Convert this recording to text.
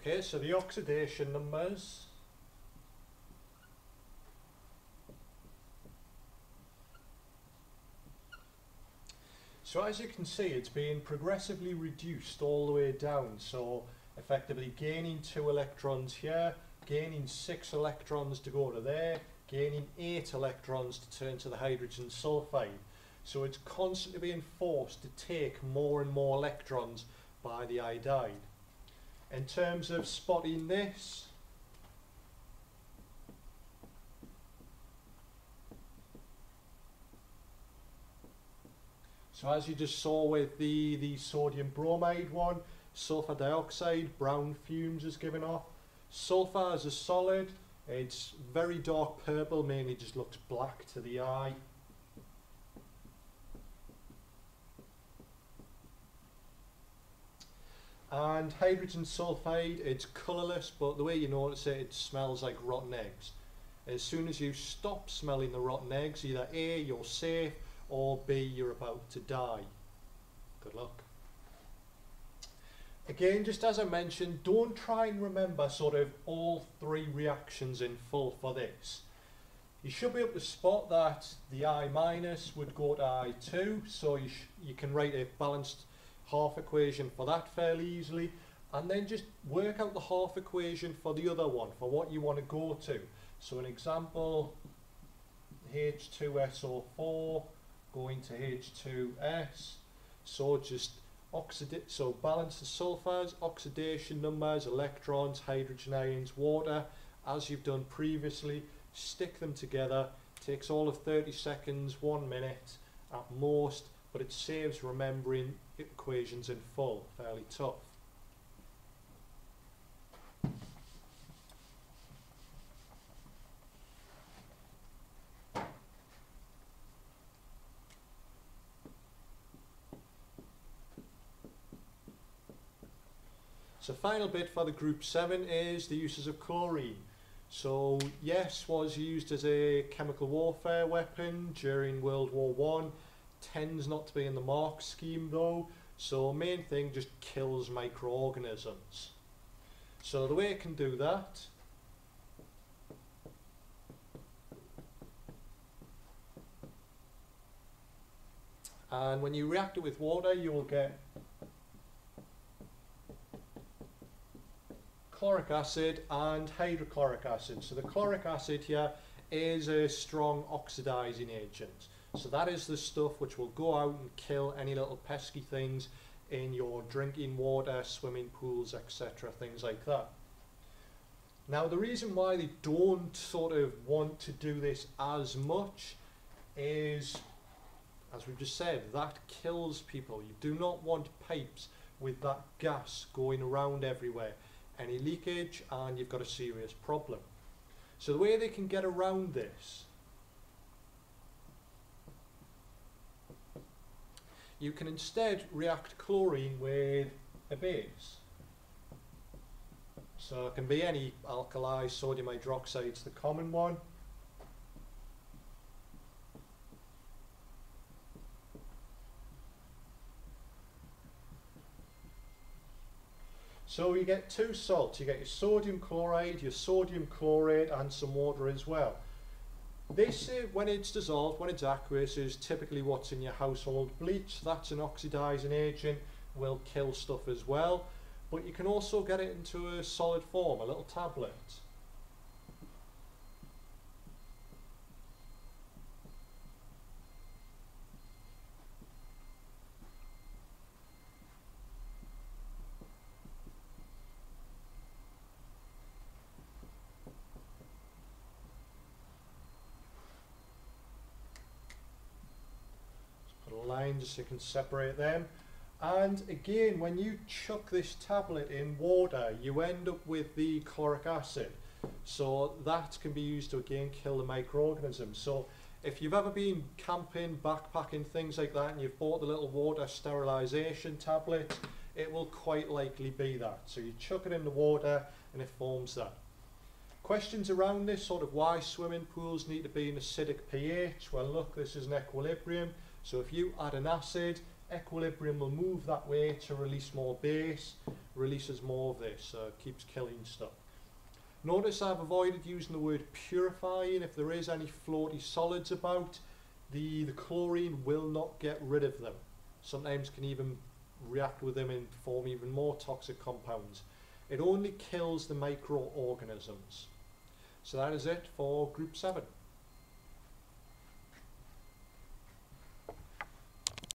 Okay, so the oxidation numbers. So as you can see, it's being progressively reduced all the way down. So effectively gaining two electrons here, gaining six electrons to go to there, gaining eight electrons to turn to the hydrogen sulfide. So it's constantly being forced to take more and more electrons by the iodide. In terms of spotting this, so as you just saw with the, the sodium bromide one, sulfur dioxide, brown fumes is given off. Sulfur is a solid, it's very dark purple, mainly just looks black to the eye. And hydrogen sulfide, it's colourless, but the way you notice it, it smells like rotten eggs. As soon as you stop smelling the rotten eggs, either A, you're safe, or B, you're about to die. Good luck. Again, just as I mentioned, don't try and remember sort of all three reactions in full for this. You should be able to spot that the I minus would go to I2, so you, you can write a balanced half equation for that fairly easily and then just work out the half equation for the other one for what you want to go to. So an example H2SO4 going to H2S so just oxidate so balance the sulfurs oxidation numbers electrons hydrogen ions water as you've done previously. Stick them together. Takes all of 30 seconds one minute at most but it saves remembering equations in full, fairly tough. So final bit for the group 7 is the uses of chlorine. So yes was used as a chemical warfare weapon during World War One tends not to be in the mark scheme though. So main thing just kills microorganisms. So the way it can do that and when you react it with water you will get chloric acid and hydrochloric acid. So the chloric acid here is a strong oxidizing agent so that is the stuff which will go out and kill any little pesky things in your drinking water, swimming pools, etc., things like that. Now the reason why they don't sort of want to do this as much is, as we've just said, that kills people. You do not want pipes with that gas going around everywhere. Any leakage and you've got a serious problem. So the way they can get around this you can instead react chlorine with a base. So it can be any alkali, sodium hydroxide is the common one. So you get two salts, you get your sodium chloride, your sodium chlorate and some water as well. This, uh, when it's dissolved, when it's aqueous, is typically what's in your household bleach. That's an oxidizing agent, will kill stuff as well. But you can also get it into a solid form, a little tablet. Line just so you can separate them. And again, when you chuck this tablet in water, you end up with the chloric acid. So that can be used to again kill the microorganisms. So if you've ever been camping, backpacking, things like that, and you've bought the little water sterilization tablet, it will quite likely be that. So you chuck it in the water and it forms that. Questions around this, sort of why swimming pools need to be an acidic pH? Well look, this is an equilibrium. So if you add an acid, equilibrium will move that way to release more base, releases more of this, so keeps killing stuff. Notice I've avoided using the word purifying. If there is any floaty solids about, the, the chlorine will not get rid of them. Sometimes can even react with them and form even more toxic compounds. It only kills the microorganisms. So that is it for group 7.